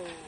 Oh.